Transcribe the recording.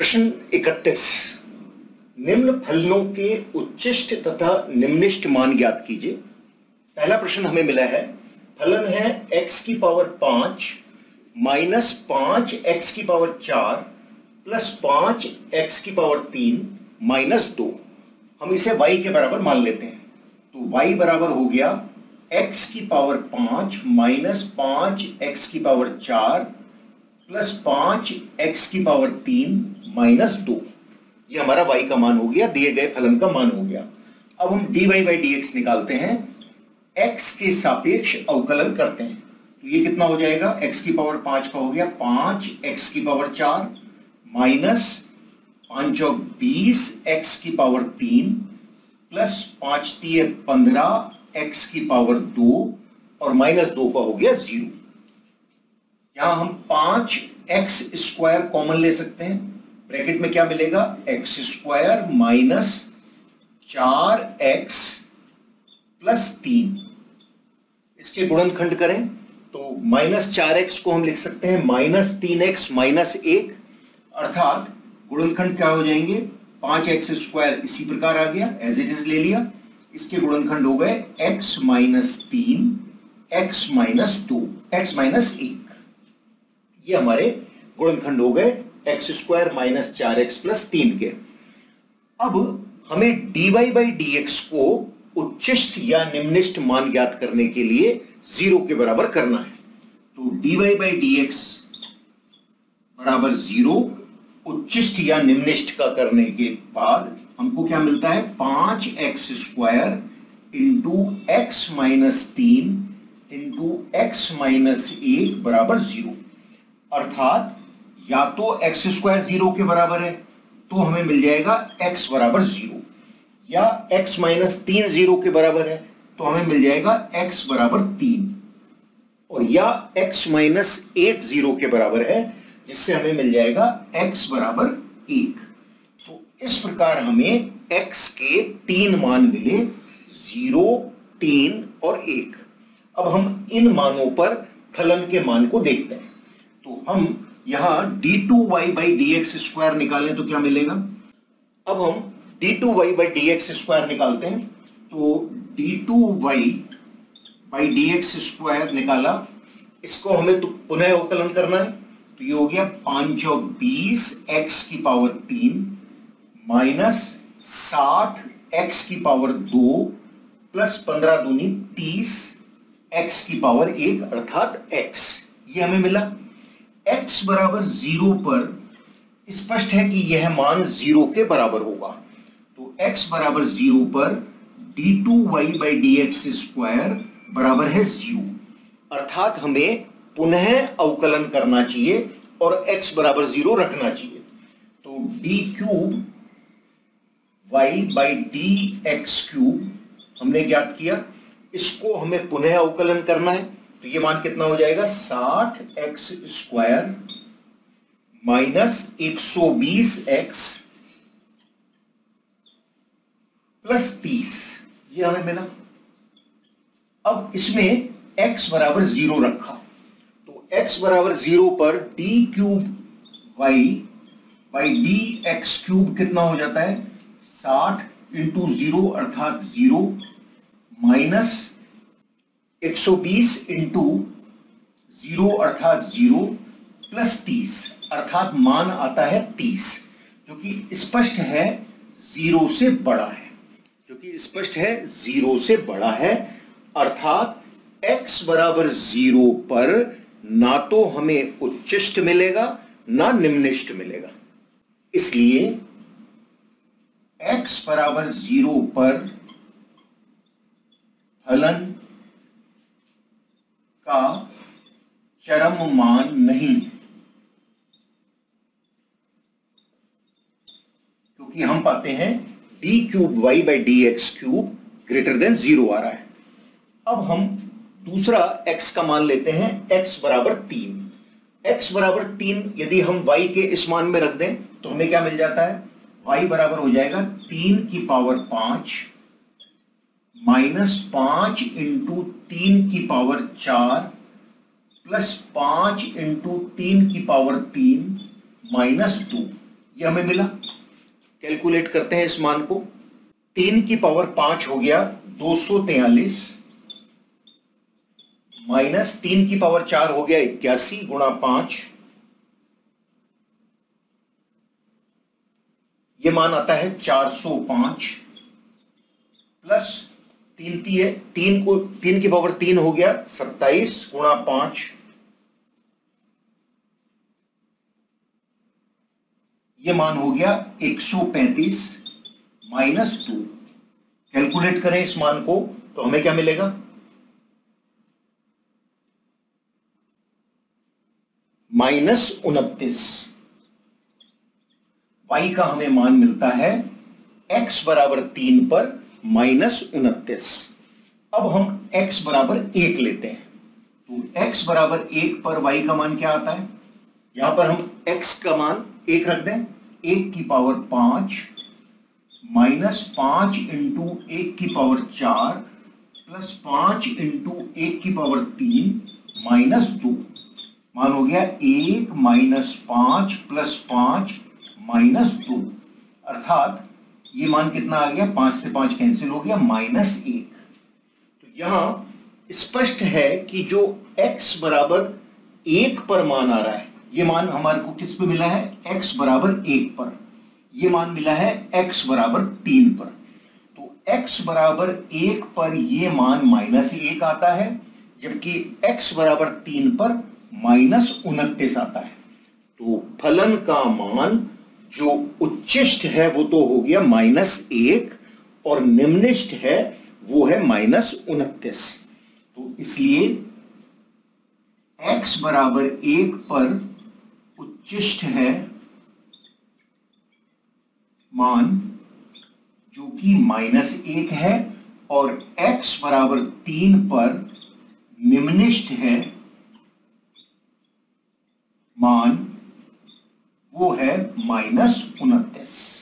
प्रश्न इकतीस। निम्न फलनों के उच्चिष्ट तथा निम्निष्ट मान ज्ञात कीजिए। पहला प्रश्न हमें मिला है, फलन है x की पावर पाँच माइनस पाँच एक्स की पावर चार प्लस पाँच एक्स की पावर तीन माइनस दो। हम इसे y के बराबर मान लेते हैं। तो y बराबर हो गया x की पावर पाँच माइनस पाँच एक्स की पावर चार प्लस पाँच एक्स की पावर तीन माइनस दो। ये हमारा वाई का मान हो गया, दिए गए फलन का मान हो गया। अब हम dy y by d x निकालते हैं। x के सापेक्ष अवकलन करते हैं। तो ये कितना हो जाएगा? x की पावर पाँच का हो गया, पाँच। एक्स की पावर चार माइनस पाँच और बीस एक्स की पावर तीन प्लस पाँच तीय पंद्रह एक्स की पावर दो, और माइनस दो का हो गया ज़ीरो यहाँ हम पाँच एक्स स्क्वायर कॉमन ले सकते हैं। ब्रैकेट में क्या मिलेगा? एक्स स्क्वायर माइनस चार एक्स प्लस तीन। इसके गुणनखंड करें तो माइनस चार एक्स को हम लिख सकते हैं माइनस तीन एक्स माइनस एक। अर्थात गुणनखंड क्या हो जाएँगे? पाँच एक्स स्क्वायर इसी प्रकार आ गया एज इट इज़ ले लिया। इसके गुणनखंड हो गए एक्स माइनस तीन एक्स माइनस दो एक्स माइनस एक। ये हमारे गुणनखंड हो गए। एक्स स्क्वायर माइनस चार एक्स प्लस तीन के। अब हमें dy बाई डी एक्स को उच्चिष्ट या निम्निष्ट मान ज्ञात करने के लिए ज़ीरो के बराबर करना है। तो dy बाई डी एक्स बराबर ज़ीरो उच्चिष्ट या निम्निष्ट का करने के बाद हमको क्या मिलता है? पाँच x square into x minus तीन इंटू एक्स माइनस एक बराबर ज़ीरो अर्थात या तो एक्स स्क्वायर ज़ीरो के बराबर है तो हमें मिल जाएगा एक्स बराबर ज़ीरो या एक्स माइनस तीन ज़ीरो के बराबर है तो हमें मिल जाएगा एक्स बराबर तीन. और या एक्स माइनस एक ज़ीरो के बराबर है, जिससे हमें मिल जाएगा एक्स बराबर एक. तो इस प्रकार हमें एक्स के तीन मान मिले ज़ीरो तीन और एक. अब हम इन मानों पर फलन के मान को देखते हैं. तो हम यहाँ d two y by d x square निकालें तो क्या मिलेगा? अब हम d two y by d x square निकालते हैं। तो d two y by d x square निकाला। इसको हमें तो पुनः अवकलन करना है। तो ये हो गया पाँच और बीस एक्स की पावर तीन माइनस साठ एक्स की पावर दो प्लस पंद्रह दूनी तीस एक्स की पावर एक, अर्थात एक्स ये हमें मिला। X बराबर ज़ीरो पर स्पष्ट है कि यह मान ज़ीरो के बराबर होगा। तो x बराबर ज़ीरो पर d two y by d x square बराबर है ज़ीरो। अर्थात हमें पुनः अवकलन करना चाहिए और x बराबर ज़ीरो रखना चाहिए। तो d cube y by d x cube हमने ज्ञात किया। इसको हमें पुनः अवकलन करना है। तो ये मान कितना हो जाएगा? साठ एक्स स्क्वायर माइनस एक सौ बीस एक्स प्लस तीस। ये हमें मिला। अब इसमें x बराबर ज़ीरो रखा। तो x बराबर ज़ीरो पर d cube y by d x cube कितना हो जाता है? साठ इंटू ज़ीरो अर्थात ज़ीरो माइनस 120 इंटू ज़ीरो अर्थात ज़ीरो प्लस तीस अर्थात मान आता है तीस, जो कि स्पष्ट है ज़ीरो से बड़ा है। जो कि स्पष्ट है ज़ीरो से बड़ा है, अर्थात x बराबर ज़ीरो पर ना तो हमें उच्चिष्ट मिलेगा, ना निम्निष्ट मिलेगा। इसलिए x बराबर ज़ीरो पर फलन का चरम मान नहीं। क्योंकि हम पाते हैं d cube y by d x cube greater than zero आ रहा है। अब हम दूसरा x का मान लेते हैं, x बराबर तीन। x बराबर तीन यदि हम y के इस मान में रख दें तो हमें क्या मिल जाता है? y बराबर हो जाएगा तीन की पावर पाँच माइनस पाँच इंटू तीन की पावर चार प्लस पाँच इंटू तीन की पावर तीन माइनस दो ये हमें मिला। कैलकुलेट करते हैं इस मान को। तीन की पावर पाँच हो गया, दो सौ तैयलीस माइनस तीन की पावर चार हो गया इक्यासी गुणा पाँच। ये मान आता है चार सौ पाँच प्लस तीन ती है, तीन को, तीन की पावर तीन हो गया, सत्ताईस गुणा पाँच। ये मान हो गया 135 माइनस टू कैलकुलेट करें इस मान को तो हमें क्या मिलेगा? माइनस उनतीस। वाई का हमें मान मिलता है x बराबर तीन पर माइनस उनतीस। अब हम x बराबर एक लेते हैं। तो x बराबर एक पर y का मान क्या आता है? यहाँ पर हम x का मान एक रख दें, एक की पावर पाँच माइनस पाँच इंटू एक की पावर चार प्लस पाँच इंटू एक की पावर तीन माइनस दो। मान हो गया एक माइनस पाँच प्लस पाँच माइनस दो। अर्थात ये मान कितना आ गया? पाँच से पाँच कैंसिल हो गया माइनस एक। तो यहाँ स्पष्ट है कि जो x बराबर एक पर मान आ रहा है ये मान हमारे को किस पे मिला है? X बराबर एक पर। ये मान मिला है x बराबर तीन पर। तो x बराबर एक पर ये मान माइनस एक आता है, जबकि x बराबर तीन पर माइनस उनतीस आता है। तो फलन का मान जो उच्चिष्ट है, वो तो हो गया माइनस एक, और निम्निष्ट है, वो है माइनस उनतीस। तो इसलिए x बराबर एक पर उच्चिष्ट है, मान, जो कि माइनस एक है और x बराबर तीन पर निम्निष्ठ है, मान, वो है माइनस उनतीस।